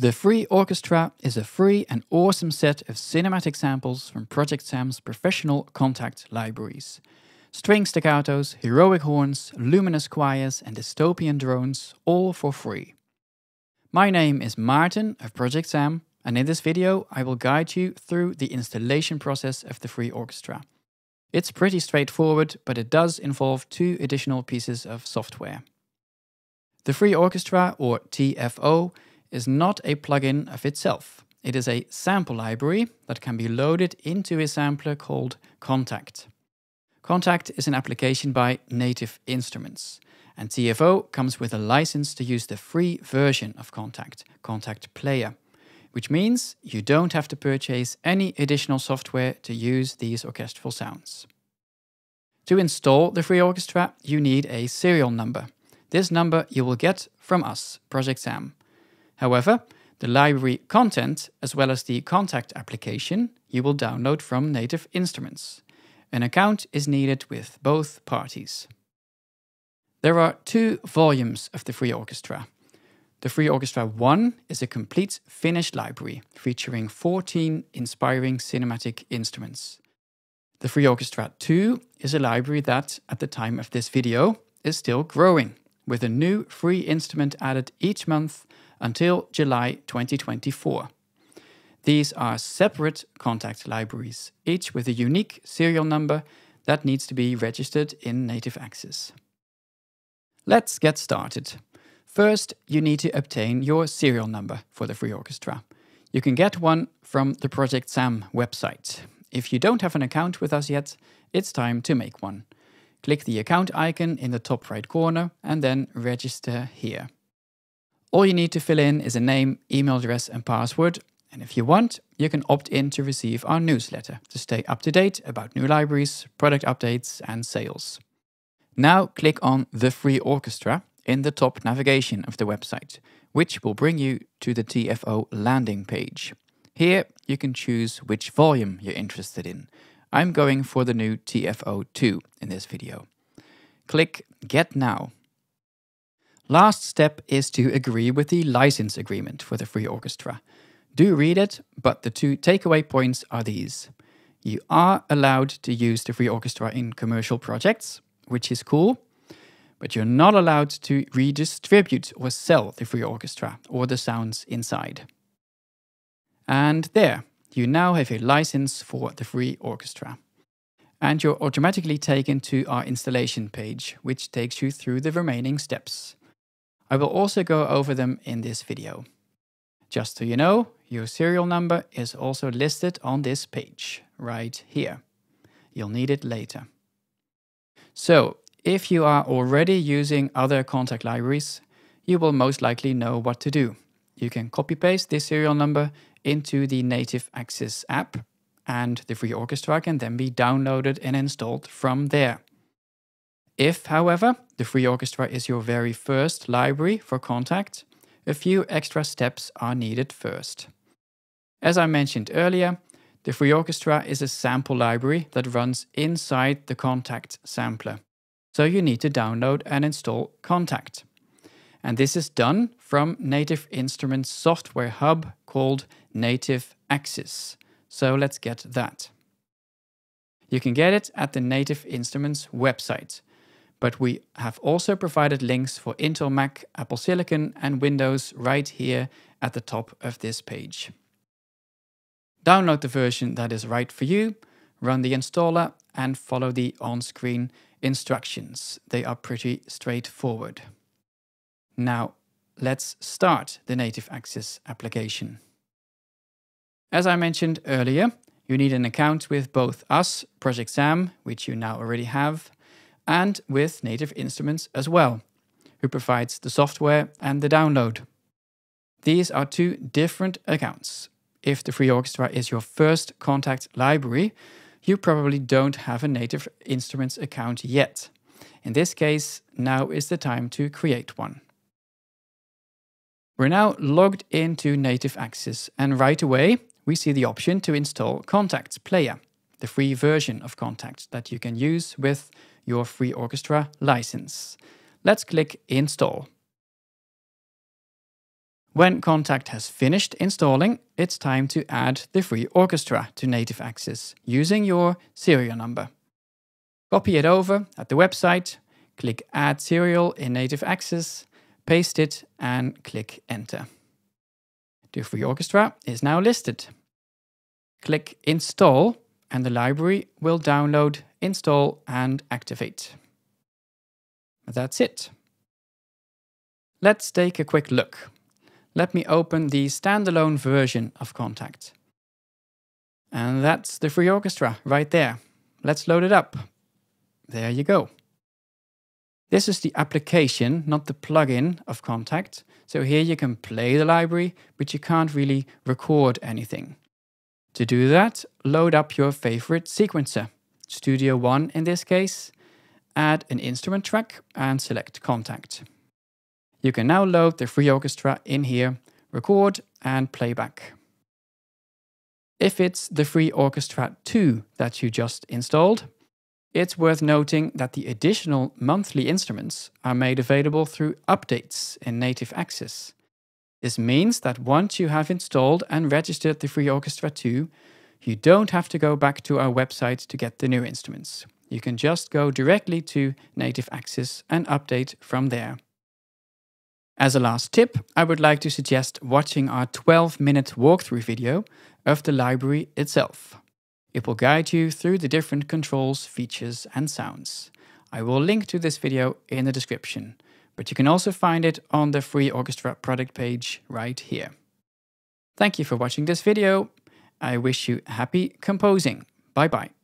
The Free Orchestra is a free and awesome set of cinematic samples from Project Sam's professional Kontakt libraries. String staccatos, heroic horns, luminous choirs, and dystopian drones, all for free. My name is Martin of Project Sam, and in this video I will guide you through the installation process of the Free Orchestra. It's pretty straightforward, but it does involve two additional pieces of software. The Free Orchestra, or TFO, is not a plugin of itself. It is a sample library that can be loaded into a sampler called Kontakt. Kontakt is an application by Native Instruments, and TFO comes with a license to use the free version of Kontakt, Kontakt Player, which means you don't have to purchase any additional software to use these orchestral sounds. To install the Free Orchestra, you need a serial number. This number you will get from us, Project Sam. However, the library content, as well as the Kontakt application, you will download from Native Instruments. An account is needed with both parties. There are two volumes of the Free Orchestra. The Free Orchestra 1 is a complete finished library featuring 14 inspiring cinematic instruments. The Free Orchestra 2 is a library that, at the time of this video, is still growing, with a new free instrument added each month until July 2024. These are separate Kontakt libraries, each with a unique serial number that needs to be registered in Native Access. Let's get started. First, you need to obtain your serial number for the Free Orchestra. You can get one from the Project SAM website. If you don't have an account with us yet, it's time to make one. Click the account icon in the top right corner and then register here. All you need to fill in is a name, email address, and password. And if you want, you can opt in to receive our newsletter to stay up to date about new libraries, product updates, and sales. Now click on the Free Orchestra in the top navigation of the website, which will bring you to the TFO landing page. Here you can choose which volume you're interested in. I'm going for the new TFO2 in this video. Click Get Now Last step is to agree with the license agreement for the free orchestra. Do read it, but the two takeaway points are these. You are allowed to use the free orchestra in commercial projects, which is cool, but you're not allowed to redistribute or sell the free orchestra or the sounds inside. And there, you now have a license for the free orchestra. And you're automatically taken to our installation page, which takes you through the remaining steps. I will also go over them in this video. Just so you know, your serial number is also listed on this page, right here. You'll need it later. So, if you are already using other Kontakt libraries, you will most likely know what to do. You can copy-paste this serial number into the Native Access app, and the free orchestra can then be downloaded and installed from there. If, however, the free orchestra is your very first library for Kontakt, a few extra steps are needed first. As I mentioned earlier, the free orchestra is a sample library that runs inside the Kontakt sampler. So you need to download and install Kontakt. And this is done from Native Instruments software hub called Native Access. So let's get that. You can get it at the Native Instruments website but we have also provided links for Intel Mac, Apple Silicon and Windows right here at the top of this page. Download the version that is right for you, run the installer and follow the on-screen instructions. They are pretty straightforward. Now, let's start the Native Access application. As I mentioned earlier, you need an account with both us, Project SAM, which you now already have, and with Native Instruments as well, who provides the software and the download. These are two different accounts. If the Free Orchestra is your first Kontakt library, you probably don't have a Native Instruments account yet. In this case, now is the time to create one. We're now logged into Native Access and right away we see the option to install Kontakt Player, the free version of Kontakt that you can use with your free orchestra license. Let's click Install. When Kontakt has finished installing, it's time to add the free orchestra to Native Access using your serial number. Copy it over at the website, click Add Serial in Native Access, paste it and click Enter. The free orchestra is now listed. Click Install and the library will download, install and activate. That's it. Let's take a quick look let me open the standalone version of Kontakt. And that's the free orchestra right there. Let's load it up. There you go. This is the application, not the plugin of Kontakt. So here you can play the library, but you can't really record anything. To do that, load up your favorite sequencer, Studio One in this case, add an instrument track and select Kontakt. You can now load the free orchestra in here, record and playback. If it's the free orchestra 2 that you just installed, it's worth noting that the additional monthly instruments are made available through updates in Native Access. This means that once you have installed and registered the free orchestra 2, you don't have to go back to our website to get the new instruments. You can just go directly to Native Access and update from there. As a last tip, I would like to suggest watching our 12 minute walkthrough video of the library itself. It will guide you through the different controls, features and sounds. I will link to this video in the description, but you can also find it on the Free Orchestra product page right here. Thank you for watching this video. I wish you happy composing. Bye bye.